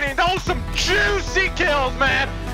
Manning. Those some juicy kills, man!